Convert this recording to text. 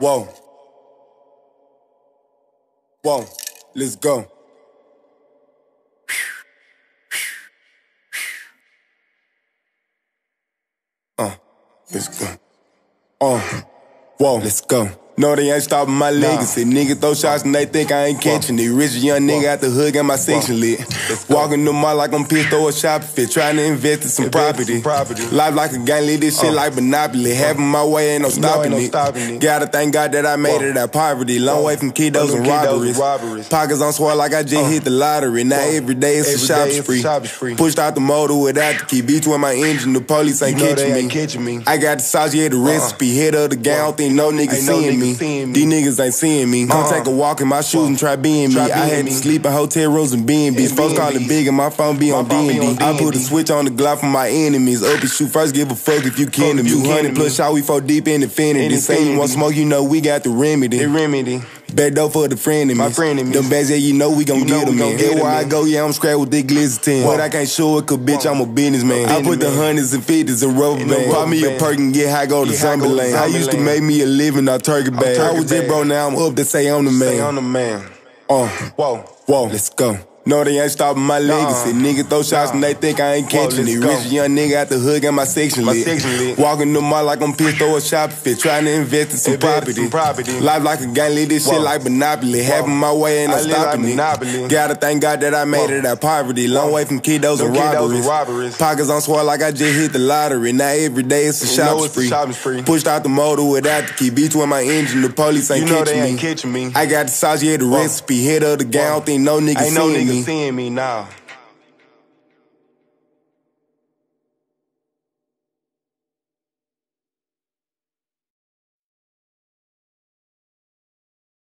Whoa. Whoa. Let's go. Uh, let's go. Uh, whoa, let's go. No, they ain't stopping my legacy. Nah. Niggas throw shots and they think I ain't catching it. Rich young nigga at the hood, got my section lit. Walking the mall like I'm pissed or a shop fit. Trying to invest in some invest property. Some property. Life like a gang, lead this shit uh. like Monopoly. Having my way ain't no stopping, no, ain't no stopping it. Gotta thank God that I made it out poverty. Long way from kiddos and robberies. robberies. Pockets on swell like I just uh. hit the lottery. Now every day it's every a shop spree. Shop spree. Pushed out the motor without the key. Beats with my engine, the police ain't, you know catching, me. ain't catching me. I got the sauce, yeah, the uh-uh. recipe. Head of the gang, don't think no niggas seeing me. These niggas ain't seeing me. Come uh, take a walk in my shoes and try being me. I had to sleep in hotel rooms and B&B's. Folks calling big and my phone be on D&D. I put a switch on the Glock for my enemies. Up and shoot first, give a fuck if you me. 200 plus shot, we fall deep in infinity. Say you want smoke, you know we got the remedy. The remedy. Back door for the friend in me. My friend in me. Them bags, yeah, you know we gon' get them in. Everywhere I go, yeah, I'm scrapped with the glizzy 10. But I can't show it, cause bitch, I'm a businessman. I put the hundreds and fifties in rubber band. Pop me a perk and get high, go to Summerland. I used to make me a living out turkey bag. I was just bro, now I'm up to say I'm the man. Say I'm the man. Uh, whoa, whoa, let's go. No, they ain't stopping my legacy. Nah, Nigga throw shots nah. and they think I ain't catching it. Rich young nigga at the hood, got my section my lit. Section lit. Walking the mall like I'm pissed, throw a shop fit. Trying to invest in some property. some property. Life like a gang, lead this Whoa. shit like Monopoly. Whoa. Having my way ain't no stopping like me. Gotta thank God that I made Whoa. it out poverty. Long way from kiddos and robberies. robberies. Pockets on swell like I just hit the lottery. Now every day it's a shop spree. shopping spree. Pushed out the motor without the key. Beats with my engine, the police ain't, you know catching, me. ain't catching me. I got the sauce, yeah, the recipe. Head of the gang, I don't think no nigga. Ain't no nigga seeing me now.